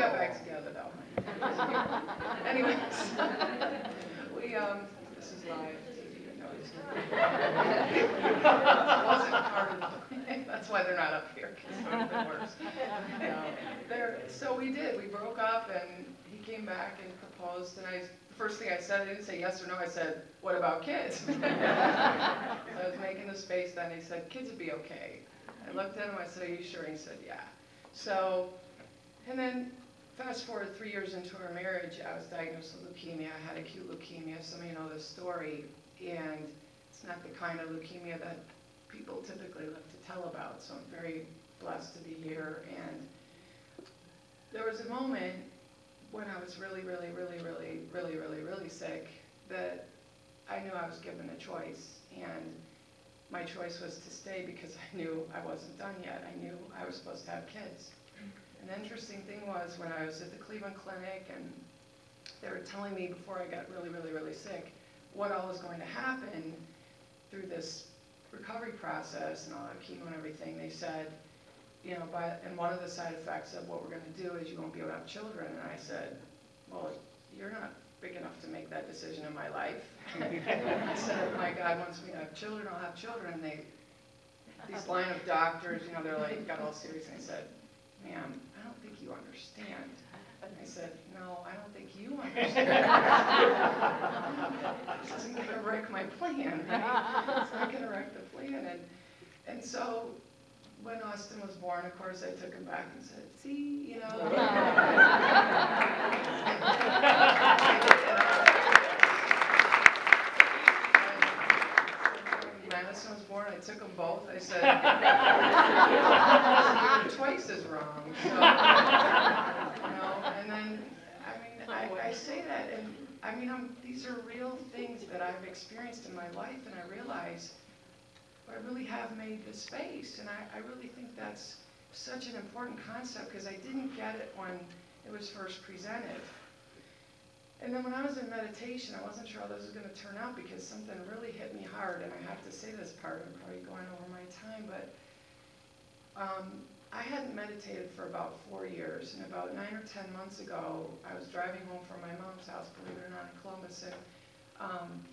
got back together though. Anyways, we, um, this is live no, it's not. Wasn't part of, that's why they're not up here, because it would have been worse. No, so we did, we broke up and he came back and proposed and I, the first thing I said, I didn't say yes or no, I said, what about kids? I was making the space then, he said, kids would be okay. I looked at him, I said, are you sure? And he said, yeah. So, and then fast forward three years into our marriage, I was diagnosed with leukemia. I had acute leukemia. Some of you know this story. And it's not the kind of leukemia that people typically love to tell about. So I'm very blessed to be here. And there was a moment when I was really, really, really, really, really, really, really sick that I knew I was given a choice. And my choice was to stay because I knew I wasn't done yet. I knew I was supposed to have kids. The interesting thing was when I was at the Cleveland Clinic and they were telling me before I got really, really, really sick what all was going to happen through this recovery process and all that chemo and everything, they said, you know, by, and one of the side effects of what we're going to do is you won't be able to have children. And I said, well, you're not big enough to make that decision in my life. I said, my God wants me to have children, I'll have children. And they, these line of doctors, you know, they're like, got all serious and they said, ma'am, I you understand. I said, no, I don't think you understand. this isn't going to wreck my plan, right? It's not going to wreck the plan. And, and so when Austin was born, of course, I took him back and said, see, you know. When Madison was born, I took them both, I said, twice as wrong, so, you know, and then, I mean, I, I say that, and, I mean, I'm, these are real things that I've experienced in my life, and I realize I really have made the space, and I, I really think that's such an important concept, because I didn't get it when it was first presented. And then when I was in meditation, I wasn't sure how this was going to turn out because something really hit me hard, and I have to say this part, I'm probably going over my time, but um, I hadn't meditated for about four years, and about nine or ten months ago, I was driving home from my mom's house, believe it or not, in Columbus, and um,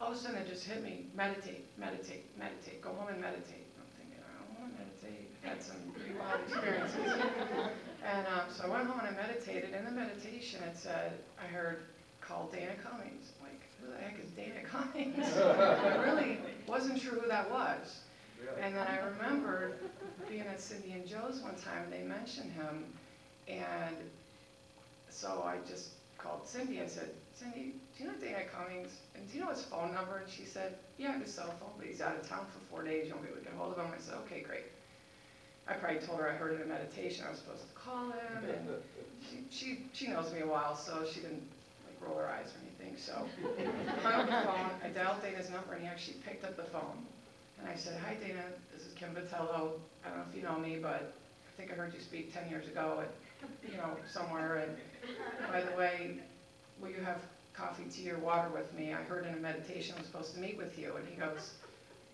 all of a sudden it just hit me, meditate, meditate, meditate, go home and meditate. I'm thinking, I don't want to meditate. I've had some pretty wild experiences. And um, so I went home and I meditated. In the meditation, it said, I heard, call Dana Cummings. I'm like, who the heck is Dana Cummings? I really wasn't sure who that was. And then I remembered being at Cindy and Joe's one time, and they mentioned him. And so I just called Cindy and said, Cindy, do you know Dana Cummings? And do you know his phone number? And she said, yeah, I have his cell phone, but he's out of town for four days. You won't be able to get hold of him. I said, okay, great. I probably told her I heard it in meditation. I was supposed to call him, and she, she, she knows me a while, so she didn't like roll her eyes or anything. So I hung up the phone. I dialed Dana's number, and he actually picked up the phone. And I said, hi, Dana. This is Kim Vitello. I don't know if you know me, but I think I heard you speak 10 years ago at, you know, somewhere. And by the way, will you have coffee, tea, or water with me? I heard in a meditation I'm supposed to meet with you. And he goes,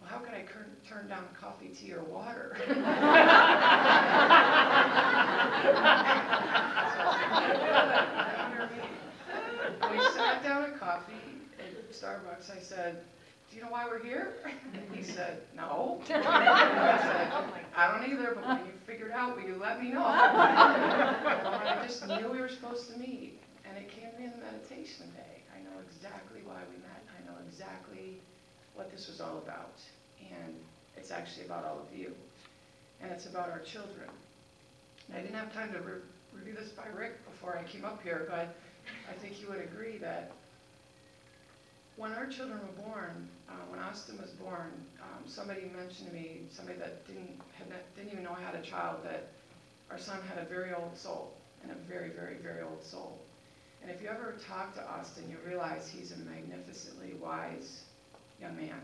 well, how could I turn down coffee, tea, or water? we sat down at coffee at Starbucks. I said, know here? he said, no. I said, I don't either, but when you figure it out, will you let me know? I just knew we were supposed to meet, and it came in meditation day. I know exactly why we met. I know exactly what this was all about. And it's actually about all of you. And it's about our children. And I didn't have time to re review this by Rick before I came up here, but I think you would agree that when our children were born, uh, when Austin was born, um, somebody mentioned to me, somebody that didn't, had not, didn't even know I had a child, that our son had a very old soul, and a very, very, very old soul. And if you ever talk to Austin, you realize he's a magnificently wise young man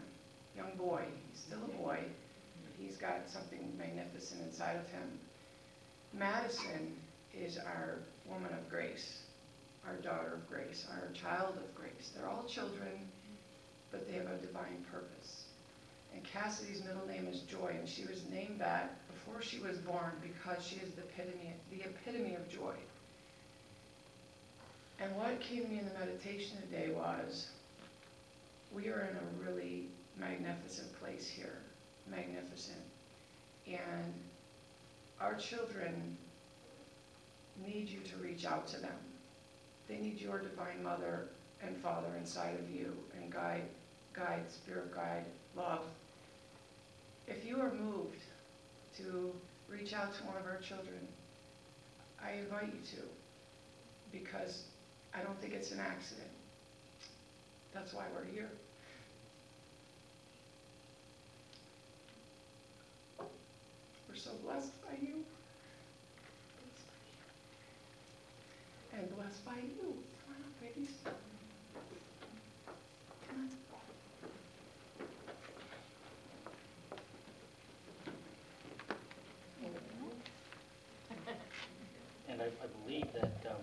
young boy. He's still a boy, but he's got something magnificent inside of him. Madison is our woman of grace, our daughter of grace, our child of grace. They're all children, but they have a divine purpose. And Cassidy's middle name is Joy, and she was named that before she was born because she is the epitome, the epitome of joy. And what came to me in the meditation today was, we are in a really magnificent place here, magnificent. And our children need you to reach out to them. They need your divine mother and father inside of you and guide, guide, spirit guide, love. If you are moved to reach out to one of our children, I invite you to, because I don't think it's an accident. That's why we're here. We're so blessed by you. And blessed by you. Come on up, babies. Come on. And I, I believe that, um,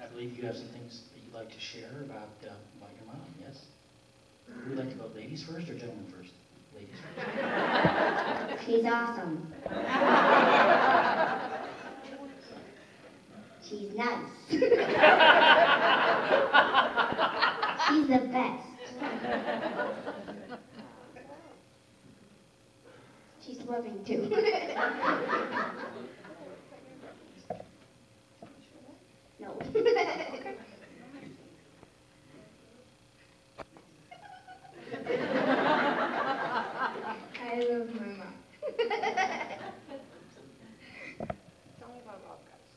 I believe you have some things that you'd like to share about, um, about your mom, yes? Would you like to go ladies first or gentlemen first? Ladies first. She's awesome. She's nice. She's the best. She's loving too. no. I love my mom. Tell me about love, guys.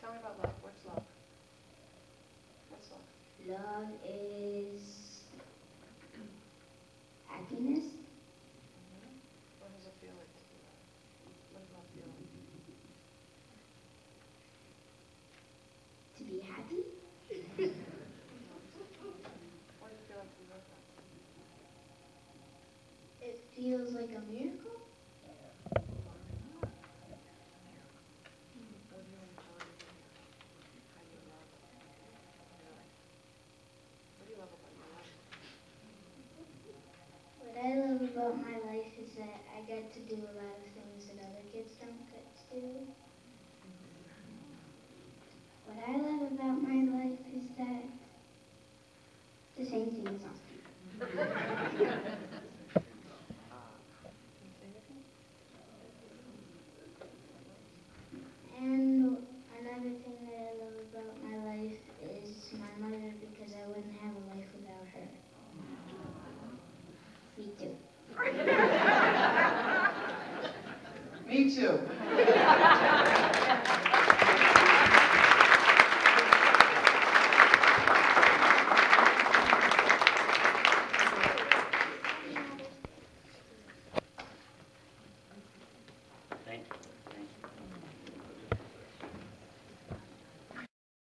Tell me about love. What's love? What's love? Love is happiness. What does it feel like to be loved? What does love feel like? To be happy. What does it feel like to be loved? It feels like a miracle.